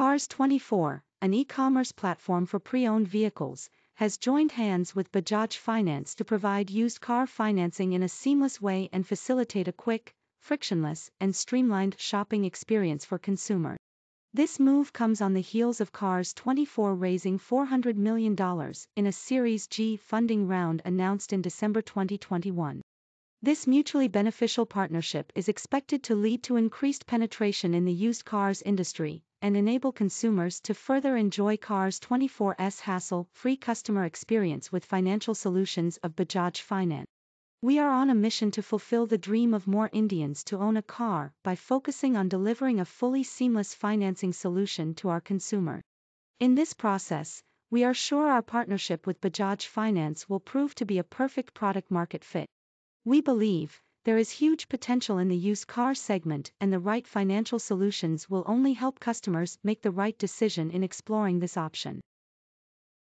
Cars24, an e-commerce platform for pre-owned vehicles, has joined hands with Bajaj Finance to provide used car financing in a seamless way and facilitate a quick, frictionless, and streamlined shopping experience for consumers. This move comes on the heels of Cars24 raising $400 million in a Series G funding round announced in December 2021. This mutually beneficial partnership is expected to lead to increased penetration in the used cars industry and enable consumers to further enjoy Cars24's hassle-free customer experience with financial solutions of Bajaj Finance. We are on a mission to fulfill the dream of more Indians to own a car by focusing on delivering a fully seamless financing solution to our consumer. In this process, we are sure our partnership with Bajaj Finance will prove to be a perfect product market fit. We believe there is huge potential in the used car segment and the right financial solutions will only help customers make the right decision in exploring this option.